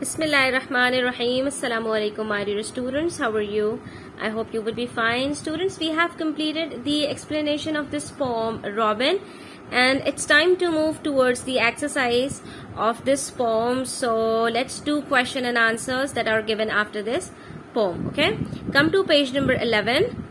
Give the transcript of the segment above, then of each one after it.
Bismillahirrahmanirrahim. Assalamu alaikum, my dear students. How are you? I hope you will be fine. Students, we have completed the explanation of this poem, Robin, and it's time to move towards the exercise of this poem. So let's do question and answers that are given after this poem. Okay, come to page number 11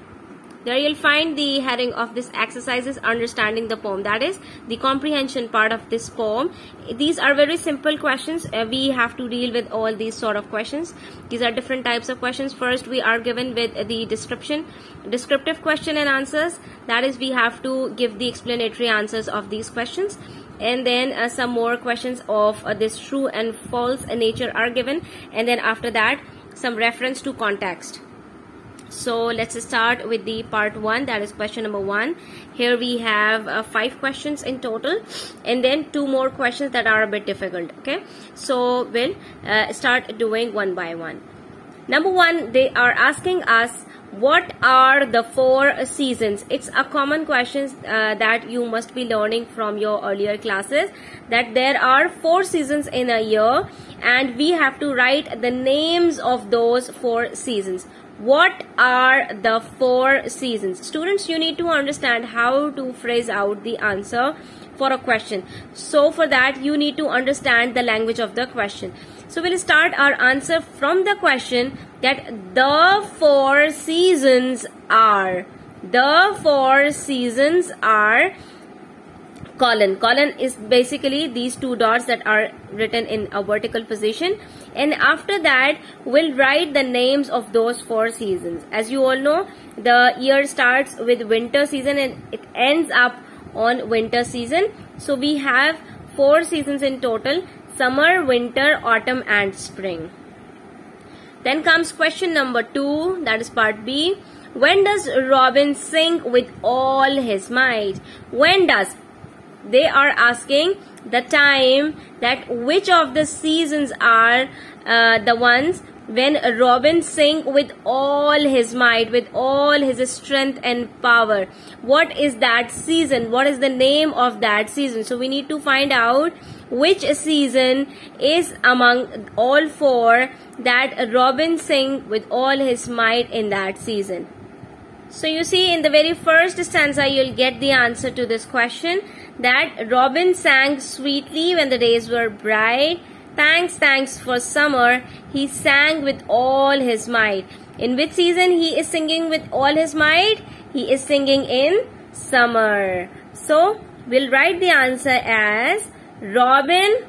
there you'll find the heading of this exercise is understanding the poem. That is the comprehension part of this poem. These are very simple questions. Uh, we have to deal with all these sort of questions. These are different types of questions. First we are given with the description descriptive question and answers. That is we have to give the explanatory answers of these questions. And then uh, some more questions of uh, this true and false nature are given. And then after that some reference to context so let's start with the part one that is question number one. Here we have uh, five questions in total and then two more questions that are a bit difficult okay? So we'll uh, start doing one by one. Number one they are asking us what are the four seasons? It's a common question uh, that you must be learning from your earlier classes that there are four seasons in a year and we have to write the names of those four seasons what are the four seasons? Students you need to understand how to phrase out the answer for a question. So for that you need to understand the language of the question. So we'll start our answer from the question that the four seasons are. The four seasons are colon. Colon is basically these two dots that are written in a vertical position and after that we'll write the names of those four seasons. As you all know the year starts with winter season and it ends up on winter season. So we have four seasons in total summer winter autumn and spring. Then comes question number two that is part b. When does robin sing with all his might? When does? They are asking the time that which of the seasons are uh, the ones when Robin sing with all his might, with all his strength and power. What is that season? What is the name of that season? So we need to find out which season is among all four that Robin sing with all his might in that season. So you see in the very first stanza you'll get the answer to this question that Robin sang sweetly when the days were bright. Thanks, thanks for summer. He sang with all his might. In which season he is singing with all his might? He is singing in summer. So, we'll write the answer as Robin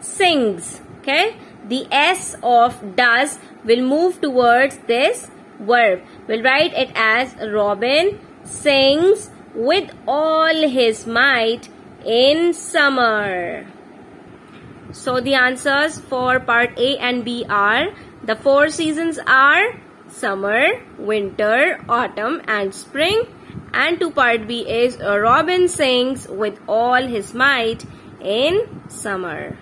sings. Okay? The S of does will move towards this verb. We'll write it as Robin sings with all his might in summer. So the answers for part A and B are the four seasons are summer, winter, autumn and spring and to part B is Robin sings with all his might in summer.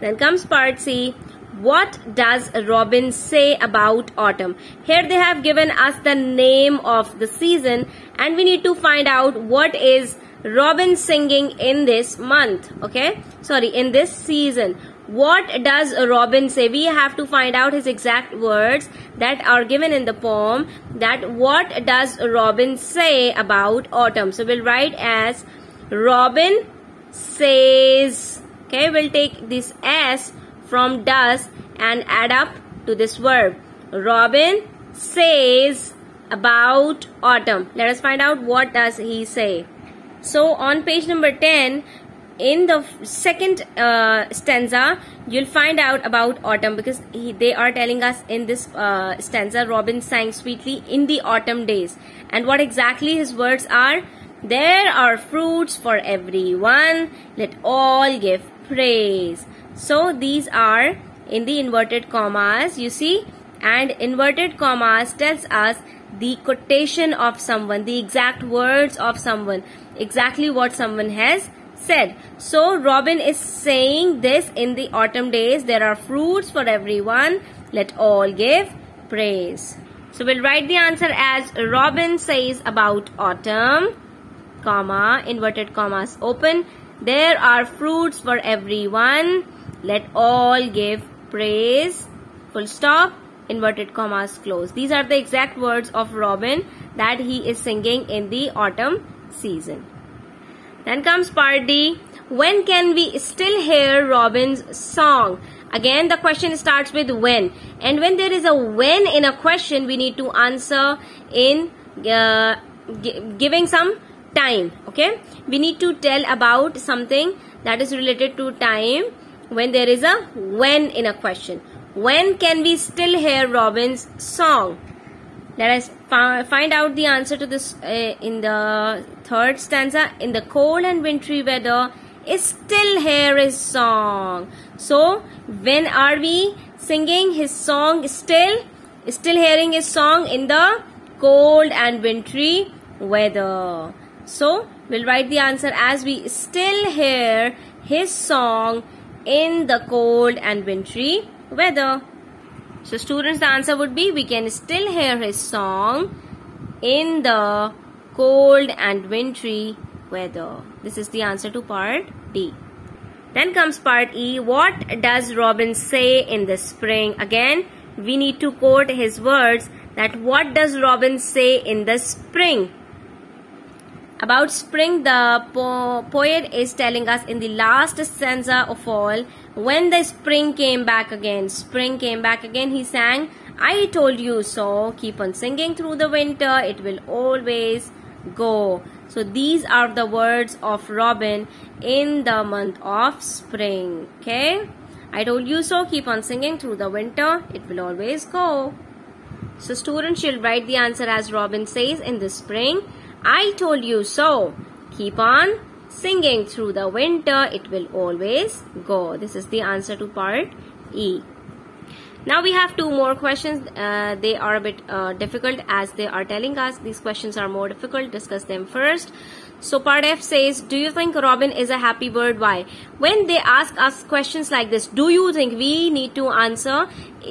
Then comes part C what does Robin say about autumn? Here they have given us the name of the season and we need to find out what is Robin singing in this month. Okay, sorry, in this season. What does Robin say? We have to find out his exact words that are given in the poem. That what does Robin say about autumn? So we'll write as Robin says. Okay, we'll take this S from does and add up to this verb. Robin says about autumn. Let us find out what does he say. So on page number 10, in the second uh, stanza, you'll find out about autumn because he, they are telling us in this uh, stanza, Robin sang sweetly in the autumn days. And what exactly his words are? There are fruits for everyone. Let all give praise. So these are in the inverted commas you see and inverted commas tells us the quotation of someone, the exact words of someone, exactly what someone has said. So Robin is saying this in the autumn days. There are fruits for everyone. Let all give praise. So we'll write the answer as Robin says about autumn, comma, inverted commas open. There are fruits for everyone. let all give praise full stop inverted commas close these are the exact words of robin that he is singing in the autumn season. Then comes part d. When can we still hear robin's song? Again the question starts with when. And when there is a when in a question we need to answer in uh, giving some time okay? We need to tell about something that is related to time when there is a when in a question. When can we still hear robin's song? Let us find out the answer to this uh, in the third stanza. In the cold and wintry weather is still hear his song. So when are we singing his song still? Still hearing his song in the cold and wintry weather. So we'll write the answer as we still hear his song in the cold and wintry weather. So students the answer would be we can still hear his song in the cold and wintry weather. This is the answer to part D. Then comes part E. What does Robin say in the spring? Again, we need to quote his words that what does Robin say in the spring? About spring, the po poet is telling us in the last stanza of all, when the spring came back again, spring came back again, he sang, I told you so, keep on singing through the winter, it will always go. So these are the words of Robin in the month of spring. Okay. I told you so, keep on singing through the winter, it will always go. So students should write the answer as Robin says in the spring. I told you so. Keep on singing through the winter. It will always go. This is the answer to part E. Now we have two more questions. Uh, they are a bit uh, difficult as they are telling us these questions are more difficult. Discuss them first. So part F says, do you think Robin is a happy bird? Why? When they ask us questions like this, do you think we need to answer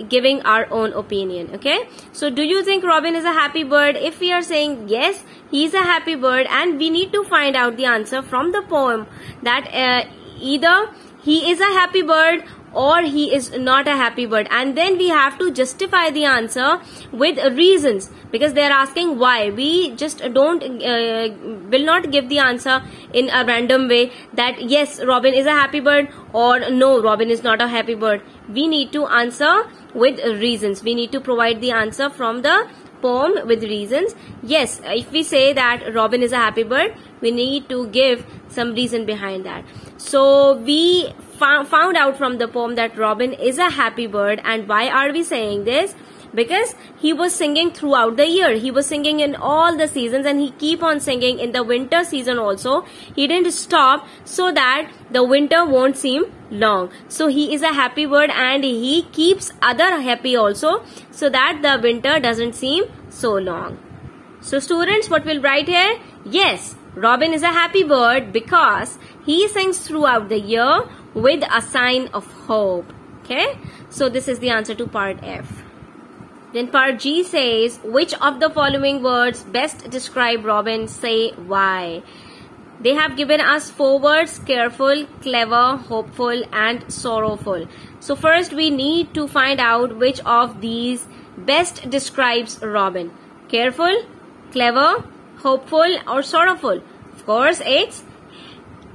giving our own opinion? Okay. So do you think Robin is a happy bird? If we are saying yes, he's a happy bird and we need to find out the answer from the poem that uh, either he is a happy bird or he is not a happy bird. And then we have to justify the answer with reasons because they are asking why. We just don't uh, will not give the answer in a random way that yes robin is a happy bird or no robin is not a happy bird. We need to answer with reasons. We need to provide the answer from the poem with reasons. Yes if we say that robin is a happy bird we need to give some reason behind that. So we found out from the poem that Robin is a happy bird and why are we saying this? Because he was singing throughout the year. He was singing in all the seasons and he keep on singing in the winter season also. He didn't stop so that the winter won't seem long. So he is a happy bird and he keeps other happy also so that the winter doesn't seem so long. So students, what we'll write here? Yes, Robin is a happy bird because he sings throughout the year with a sign of hope. Okay, so this is the answer to part F. Then part G says, which of the following words best describe Robin? Say why. They have given us four words, careful, clever, hopeful and sorrowful. So first we need to find out which of these best describes Robin. Careful, clever, hopeful or sorrowful. Of course, it's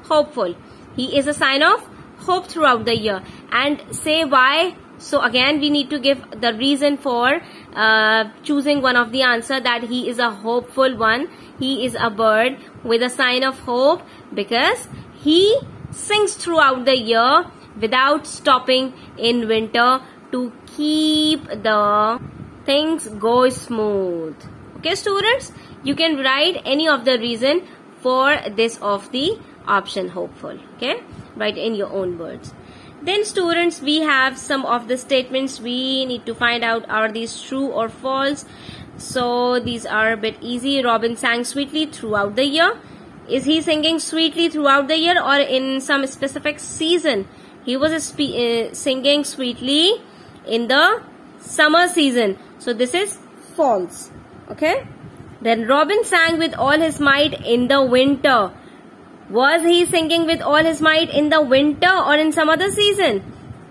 hopeful. He is a sign of hope throughout the year. And say why so again we need to give the reason for uh, choosing one of the answer that he is a hopeful one. He is a bird with a sign of hope because he sings throughout the year without stopping in winter to keep the things go smooth. Okay students you can write any of the reason for this of the option hopeful okay? Write in your own words. Then students we have some of the statements we need to find out. Are these true or false? So these are a bit easy. Robin sang sweetly throughout the year. Is he singing sweetly throughout the year or in some specific season? He was uh, singing sweetly in the summer season. So this is false okay? Then robin sang with all his might in the winter was he singing with all his might in the winter or in some other season?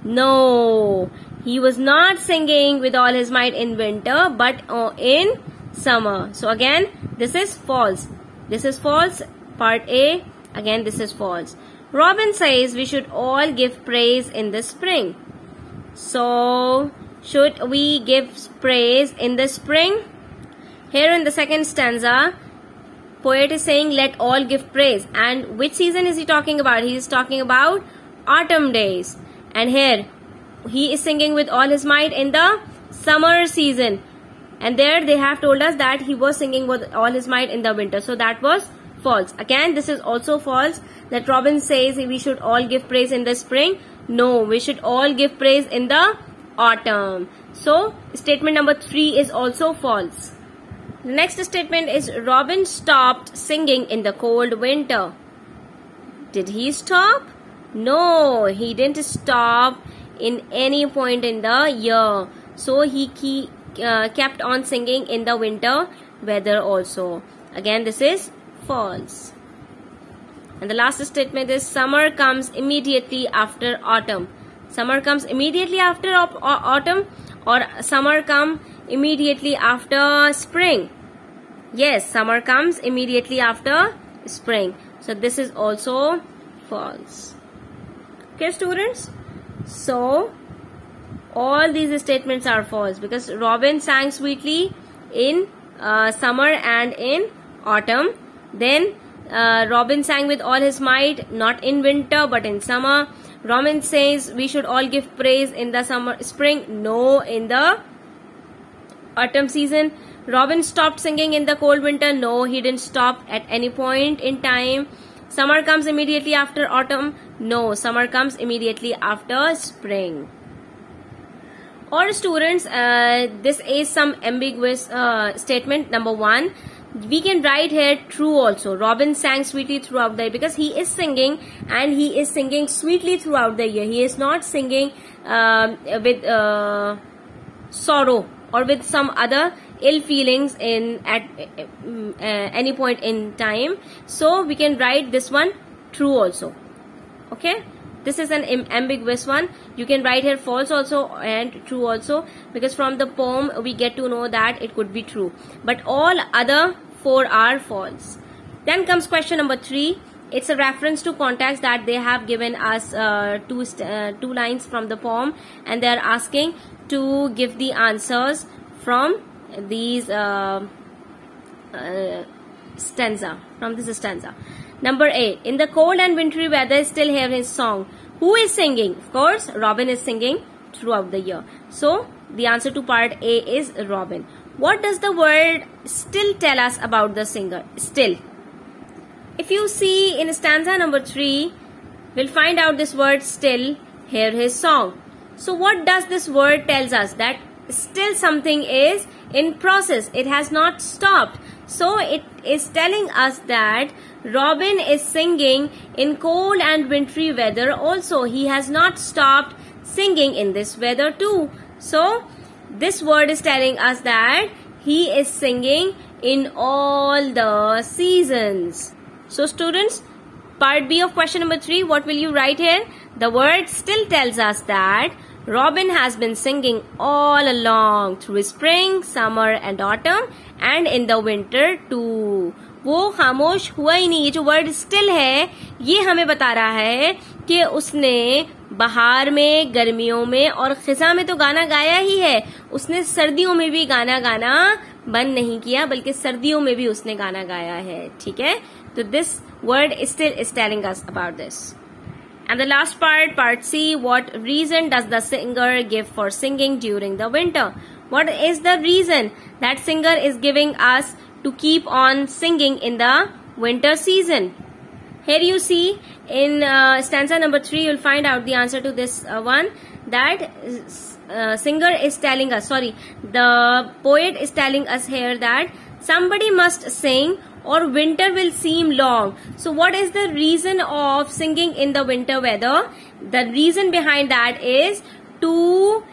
No, he was not singing with all his might in winter, but uh, in summer. So again, this is false. This is false. Part A. Again, this is false. Robin says we should all give praise in the spring. So, should we give praise in the spring? Here in the second stanza, poet is saying let all give praise. And which season is he talking about? He is talking about autumn days. And here, he is singing with all his might in the summer season. And there they have told us that he was singing with all his might in the winter. So that was false. Again, this is also false that Robin says we should all give praise in the spring. No, we should all give praise in the autumn. So, statement number 3 is also false. The next statement is Robin stopped singing in the cold winter. Did he stop? No, he didn't stop in any point in the year. So he, uh, kept on singing in the winter weather also. Again, this is false. And the last statement is summer comes immediately after autumn. Summer comes immediately after autumn or summer come immediately after spring. Yes, summer comes immediately after spring. So this is also false. Okay students? So all these statements are false because Robin sang sweetly in uh, summer and in autumn. Then uh, Robin sang with all his might, not in winter but in summer. Robin says we should all give praise in the summer, spring, no in the autumn season. Robin stopped singing in the cold winter, no he didn't stop at any point in time. Summer comes immediately after autumn, no summer comes immediately after spring. Or students, uh, this is some ambiguous uh, statement number one we can write here true also. Robin sang sweetly throughout the year because he is singing and he is singing sweetly throughout the year. He is not singing um, with uh, sorrow or with some other ill feelings in at uh, any point in time. So we can write this one true also. Okay this is an ambiguous one you can write here false also and true also because from the poem we get to know that it could be true but all other 4 are false. Then comes question number 3. It's a reference to context that they have given us uh, two, uh, two lines from the poem and they are asking to give the answers from these uh, uh, stanza, from this stanza. Number 8. In the cold and wintry weather, still hear his song. Who is singing? Of course, Robin is singing throughout the year. So, the answer to part A is Robin. What does the word still tell us about the singer? Still. If you see in stanza number 3, we'll find out this word still, hear his song. So what does this word tells us? That still something is in process. It has not stopped. So it is telling us that Robin is singing in cold and wintry weather also. He has not stopped singing in this weather too. So this word is telling us that he is singing in all the seasons. So students, part B of question number 3, what will you write here? The word still tells us that Robin has been singing all along through spring, summer and autumn and in the winter too. वो खामोश हुआ ही नहीं ये जो word still है ये हमें बता रहा है कि उसने बहार में गर्मियों में और खिजा में तो गाना गाया ही है उसने सर्दियों में भी गाना गाना बंद नहीं किया बल्कि सर्दियों में भी उसने गाना गाया है ठीक है तो this word still is telling us about this And the last part, part C, what reason does the singer give for singing during the winter? What is the reason that singer is giving us to keep on singing in the winter season? Here you see in uh, stanza number 3 you'll find out the answer to this uh, one that uh, singer is telling us sorry the poet is telling us here that somebody must sing or winter will seem long so what is the reason of singing in the winter weather the reason behind that is to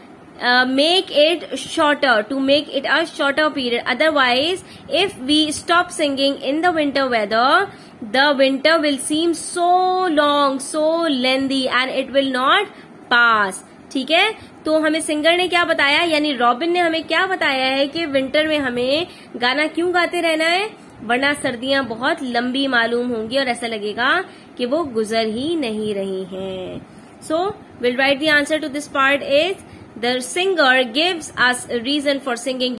uh, make it shorter to make it a shorter period otherwise if we stop singing in the winter weather the winter will seem so long, so lengthy and it will not pass. ठीक है तो हमें singer ने क्या बताया यानी robin ने हमें क्या बताया है कि विंटर में हमें गाना क्यों गाते रहना है वरना सर्दियाँ बहुत लंबी मालूम होंगी और ऐसा लगेगा कि वो गुजर ही नहीं रही हैं। So will write the answer to this part is the singer gives us reason for singing